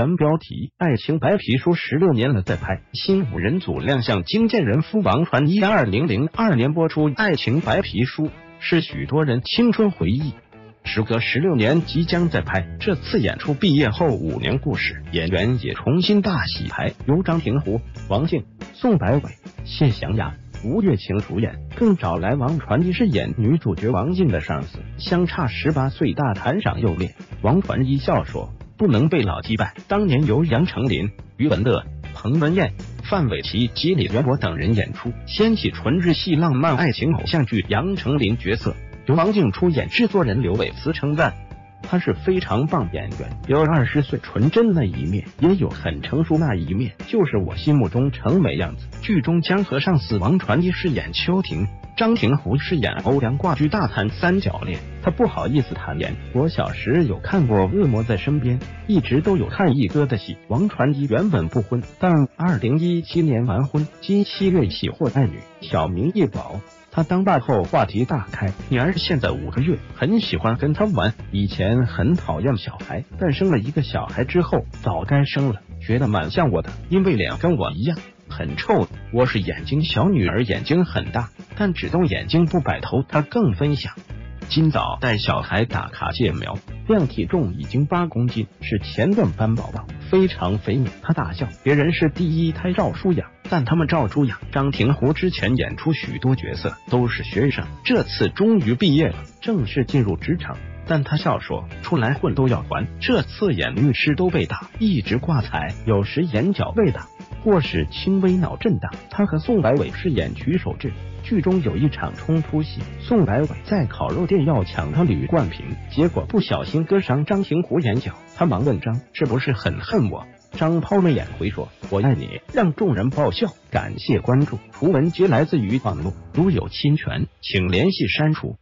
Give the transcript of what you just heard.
原标题：爱情白皮书十六年了，在拍新五人组亮相，经纪人夫王传一。二零零二年播出《爱情白皮书》，是许多人青春回忆。时隔十六年，即将再拍。这次演出毕业后五年故事，演员也重新大洗牌，由张庭湖、王静、宋百伟、谢祥雅、吴月晴主演，更找来王传一饰演女主角王静的上司，相差十八岁，大谈赏幼恋。王传一笑说。不能被老击败。当年由杨丞琳、余文乐、彭文燕、范玮琪及李元博等人演出，掀起纯日系浪漫爱情偶像剧。杨丞琳角色由王静出演，制作人刘伟慈称赞她是非常棒演员，有二十岁纯真那一面，也有很成熟那一面，就是我心目中成美样子。剧中江河上死亡传奇饰演秋婷。张庭湖饰演欧阳挂剧大谈三角恋，他不好意思坦言。我小时有看过《恶魔在身边》，一直都有看一哥的戏。王传一原本不婚，但二零一七年完婚，今七月喜获爱女，小名一宝。他当爸后话题大开，女儿现在五个月，很喜欢跟他玩。以前很讨厌小孩，但生了一个小孩之后，早该生了，觉得蛮像我的，因为脸跟我一样。很臭，我是眼睛小，女儿眼睛很大，但只动眼睛不摆头。他更分享，今早带小孩打卡戒苗，量体重已经八公斤，是前段班宝宝，非常肥美。他大笑，别人是第一胎赵书雅，但他们赵舒雅。张庭湖之前演出许多角色都是学生，这次终于毕业了，正式进入职场。但他笑说，出来混都要还。这次演律师都被打，一直挂彩，有时眼角被打。或是轻微脑震荡。他和宋百伟饰演曲守志，剧中有一场冲突戏，宋百伟在烤肉店要抢他铝罐瓶，结果不小心割伤张庭湖眼角，他忙问张是不是很恨我？张抛媚眼回说：“我爱你。”让众人爆笑。感谢关注，图文皆来自于网络，如有侵权，请联系删除。